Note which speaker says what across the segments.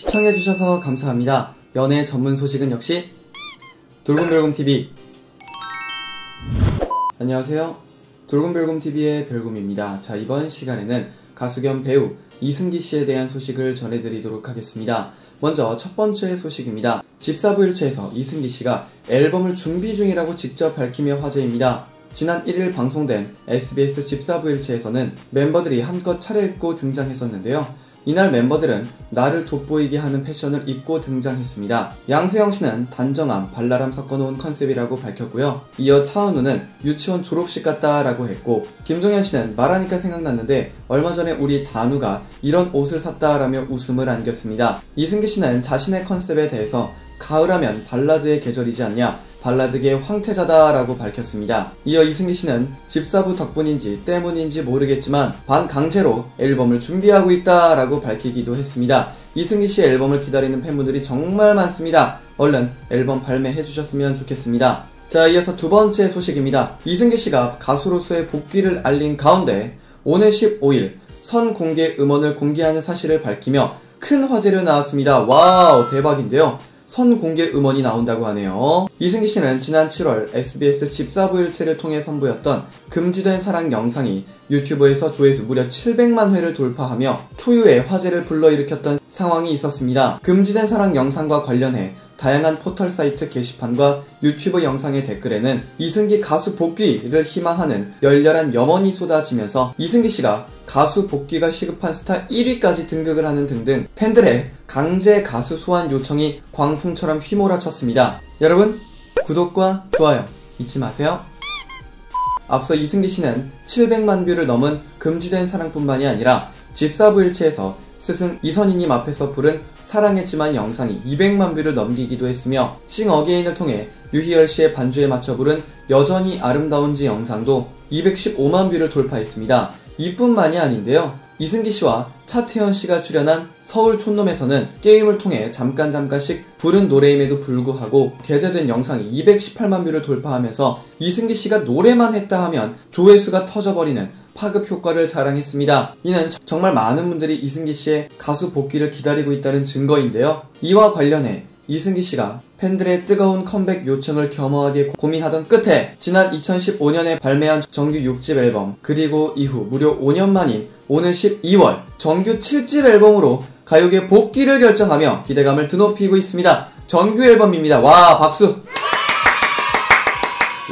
Speaker 1: 시청해주셔서 감사합니다. 연애 전문 소식은 역시 돌곰별곰TV 안녕하세요. 돌곰별곰TV의 별곰입니다. 자, 이번 시간에는 가수 겸 배우 이승기 씨에 대한 소식을 전해드리도록 하겠습니다. 먼저 첫 번째 소식입니다. 집사부 일체에서 이승기 씨가 앨범을 준비 중이라고 직접 밝히며 화제입니다. 지난 1일 방송된 SBS 집사부 일체에서는 멤버들이 한껏 차려입고 등장했었는데요. 이날 멤버들은 나를 돋보이게 하는 패션을 입고 등장했습니다. 양세형 씨는 단정함, 발랄함 섞어놓은 컨셉이라고 밝혔고요. 이어 차은우는 유치원 졸업식 같다라고 했고 김종현 씨는 말하니까 생각났는데 얼마 전에 우리 단우가 이런 옷을 샀다라며 웃음을 안겼습니다. 이승기 씨는 자신의 컨셉에 대해서 가을하면 발라드의 계절이지 않냐 발라드계 황태자다라고 밝혔습니다. 이어 이승기 씨는 집사부 덕분인지 때문인지 모르겠지만 반강제로 앨범을 준비하고 있다라고 밝히기도 했습니다. 이승기 씨의 앨범을 기다리는 팬분들이 정말 많습니다. 얼른 앨범 발매해 주셨으면 좋겠습니다. 자, 이어서 두 번째 소식입니다. 이승기 씨가 가수로서의 복귀를 알린 가운데 오늘 15일 선 공개 음원을 공개하는 사실을 밝히며 큰 화제로 나왔습니다. 와우, 대박인데요. 선 공개 음원이 나온다고 하네요. 이승기 씨는 지난 7월 SBS 집사부일체를 통해 선보였던 금지된 사랑 영상이 유튜브에서 조회수 무려 700만 회를 돌파하며 초유의 화제를 불러일으켰던 상황이 있었습니다. 금지된 사랑 영상과 관련해 다양한 포털 사이트 게시판과 유튜브 영상의 댓글에는 이승기 가수 복귀를 희망하는 열렬한 염원이 쏟아지면서 이승기 씨가 가수 복귀가 시급한 스타 1위까지 등극을 하는 등등 팬들의 강제 가수 소환 요청이 광풍처럼 휘몰아쳤습니다. 여러분 구독과 좋아요 잊지 마세요. 앞서 이승기 씨는 700만 뷰를 넘은 금지된 사랑뿐만이 아니라 집사부일체에서 스승 이선희님 앞에서 부른 사랑했지만 영상이 200만 뷰를 넘기기도 했으며 싱 어게인을 통해 유희열 씨의 반주에 맞춰 부른 여전히 아름다운지 영상도 215만 뷰를 돌파했습니다. 이뿐만이 아닌데요. 이승기 씨와 차태현 씨가 출연한 서울 촌놈에서는 게임을 통해 잠깐 잠깐씩 부른 노래임에도 불구하고 게재된 영상이 218만 뷰를 돌파하면서 이승기 씨가 노래만 했다 하면 조회수가 터져버리는 파급 효과를 자랑했습니다. 이는 정말 많은 분들이 이승기 씨의 가수 복귀를 기다리고 있다는 증거인데요. 이와 관련해 이승기 씨가 팬들의 뜨거운 컴백 요청을 겸허하게 고민하던 끝에 지난 2015년에 발매한 정규 6집 앨범 그리고 이후 무려 5년 만인 오늘 12월 정규 7집 앨범으로 가요계 복귀를 결정하며 기대감을 드높이고 있습니다. 정규 앨범입니다. 와 박수!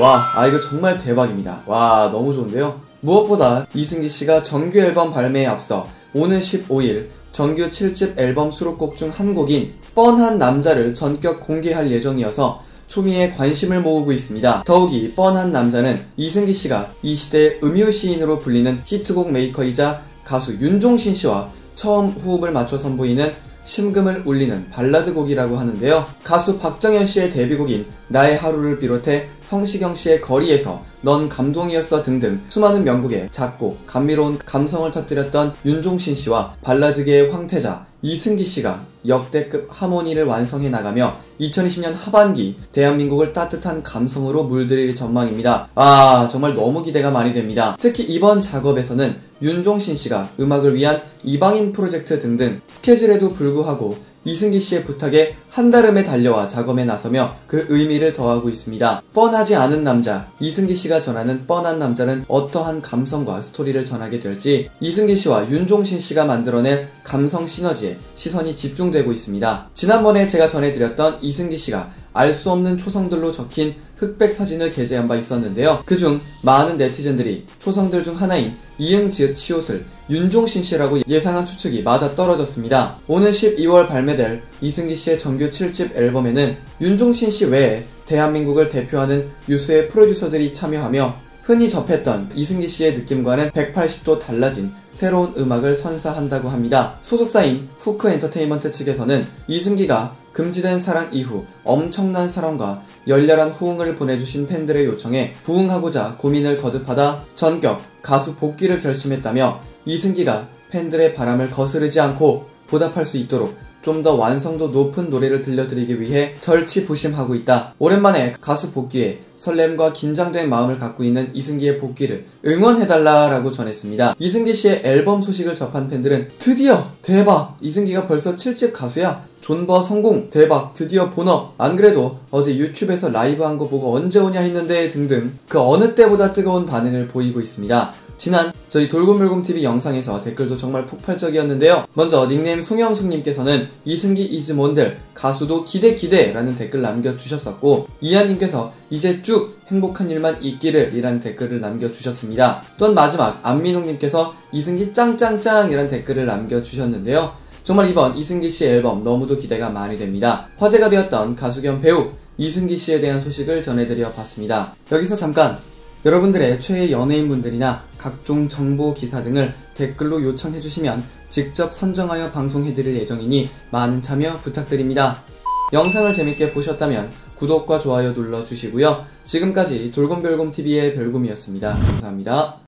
Speaker 1: 와, 아 이거 정말 대박입니다. 와, 너무 좋은데요. 무엇보다 이승기 씨가 정규 앨범 발매에 앞서 오는 15일 정규 7집 앨범 수록곡 중 한 곡인 뻔한 남자를 전격 공개할 예정이어서 초미의 관심을 모으고 있습니다. 더욱이 뻔한 남자는 이승기 씨가 이 시대의 음유 시인으로 불리는 히트곡 메이커이자 가수 윤종신 씨와 처음 호흡을 맞춰 선보이는 심금을 울리는 발라드 곡이라고 하는데요. 가수 박정현 씨의 데뷔곡인 나의 하루를 비롯해 성시경 씨의 거리에서 넌 감동이었어 등등 수많은 명곡에 짙고 감미로운 감성을 터뜨렸던 윤종신 씨와 발라드계의 황태자 이승기 씨가 역대급 하모니를 완성해 나가며 2020년 하반기 대한민국을 따뜻한 감성으로 물들일 전망입니다. 아, 정말 너무 기대가 많이 됩니다. 특히 이번 작업에서는 윤종신 씨가 음악을 위한 이방인 프로젝트 등등 스케줄에도 불구하고 이승기 씨의 부탁에 한달음에 달려와 작업에 나서며 그 의미를 더하고 있습니다. 뻔하지 않은 남자, 이승기 씨가 전하는 뻔한 남자는 어떠한 감성과 스토리를 전하게 될지 이승기 씨와 윤종신 씨가 만들어낸 감성 시너지에 시선이 집중되고 있습니다. 지난번에 제가 전해드렸던 이승기 씨가 알 수 없는 초성들로 적힌 흑백 사진을 게재한 바 있었는데요. 그중 많은 네티즌들이 초성들 중 하나인 이응 지읒 시옷을 윤종신 씨라고 예상한 추측이 맞아 떨어졌습니다. 오는 12월 발매될 이승기 씨의 정규 7집 앨범에는 윤종신 씨 외에 대한민국을 대표하는 유수의 프로듀서들이 참여하며 흔히 접했던 이승기 씨의 느낌과는 180도 달라진 새로운 음악을 선사한다고 합니다. 소속사인 후크 엔터테인먼트 측에서는 이승기가 금지된 사랑 이후 엄청난 사랑과 열렬한 호응을 보내주신 팬들의 요청에 부응하고자 고민을 거듭하다 전격 가수 복귀를 결심했다며 이승기가 팬들의 바람을 거스르지 않고 보답할 수 있도록 좀 더 완성도 높은 노래를 들려드리기 위해 절치부심하고 있다. 오랜만에 가수 복귀에 설렘과 긴장된 마음을 갖고 있는 이승기의 복귀를 응원해달라라고 전했습니다. 이승기 씨의 앨범 소식을 접한 팬들은 드디어 대박! 이승기가 벌써 7집 가수야? 존버 성공 대박 드디어 본업 안 그래도 어제 유튜브에서 라이브 한 거 보고 언제 오냐 했는데 등등 그 어느 때보다 뜨거운 반응을 보이고 있습니다. 지난 저희 돌곰별곰TV 영상에서 댓글도 정말 폭발적이었는데요. 먼저 닉네임 송영숙님께서는 이승기 is 뭔들 가수도 기대 기대라는 댓글 남겨주셨었고 이하님께서 이제 쭉 행복한 일만 있기를 이라는 댓글을 남겨주셨습니다. 또한 마지막 안민웅님께서 이승기 짱짱짱이라는 댓글을 남겨주셨는데요. 정말 이번 이승기 씨 앨범 너무도 기대가 많이 됩니다. 화제가 되었던 가수 겸 배우 이승기 씨에 대한 소식을 전해드려 봤습니다. 여기서 잠깐 여러분들의 최애 연예인분들이나 각종 정보 기사 등을 댓글로 요청해 주시면 직접 선정하여 방송해 드릴 예정이니 많은 참여 부탁드립니다. 영상을 재밌게 보셨다면 구독과 좋아요 눌러 주시고요. 지금까지 돌곰별곰TV의 별곰이었습니다. 감사합니다.